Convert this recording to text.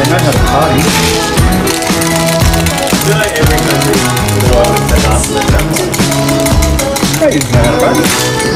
They might have a party. I feel like every country in the world except us lives that way. They right?